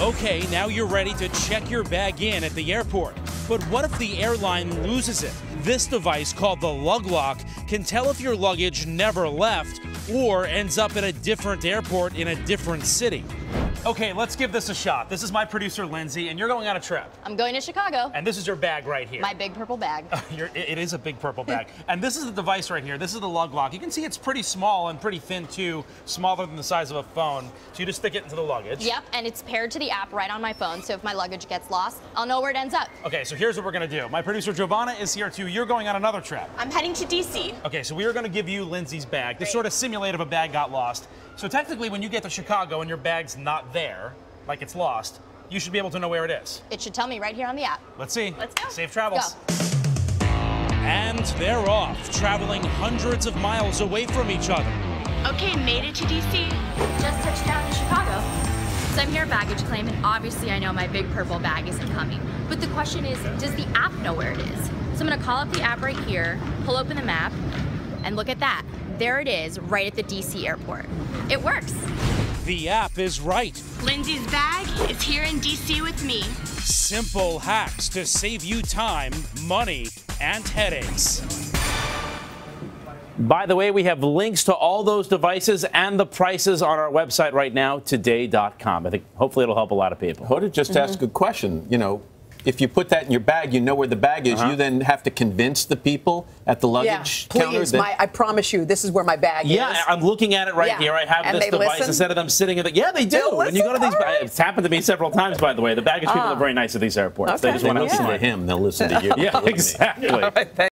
Okay, now you're ready to check your bag in at the airport. But what if the airline loses it? This device, called the LugLoc, can tell if your luggage never left or ends up at a different airport in a different city. Okay, let's give this a shot. This is my producer, Lindsay, and you're going on a trip. I'm going to Chicago. And this is your bag right here. My big purple bag. You're, it is a big purple bag. and this is the device right here. This is the LugLoc. You can see it's pretty small and pretty thin too, smaller than the size of a phone. So you just stick it into the luggage. Yep, and it's paired to the app right on my phone. So if my luggage gets lost, I'll know where it ends up. Okay, so here's what we're gonna do. My producer Giovanna is here too. You're going on another trip. I'm heading to DC. Okay, so we are gonna give you Lindsay's bag to sort of simulate if a bag got lost. So technically, when you get to Chicago and your bag's not there, like it's lost, you should be able to know where it is. It should tell me right here on the app. Let's see. Let's go. Safe travels. Go. And they're off, traveling hundreds of miles away from each other. Okay, made it to DC. Just touched down in Chicago. So I'm here at baggage claim, and obviously I know my big purple bag isn't coming. But the question is, does the app know where it is? So I'm gonna call up the app right here, pull open the map, and look at that. There it is, right at the DC airport. It works. The app is right. Lindsay's bag is here in DC with me. Simple hacks to save you time, money, and headaches. By the way, we have links to all those devices and the prices on our website right now, today.com. I think hopefully it'll help a lot of people. Hoda just asked a good question. You know, if you put that in your bag, you know where the bag is. Uh-huh. You then have to convince the people at the Yeah, luggage counter please. that My, I promise you, this is where my bag Yeah, is. I'm looking at it right Yeah. here. I have And this device listen? instead of them sitting in the. Yeah, they do. They'll when you go to these, All right. it's happened to me several times, by the way. The baggage people Ah. are very nice at these airports. They just want to listen help to you. him, they'll listen to you. Yeah, exactly. All right, thank-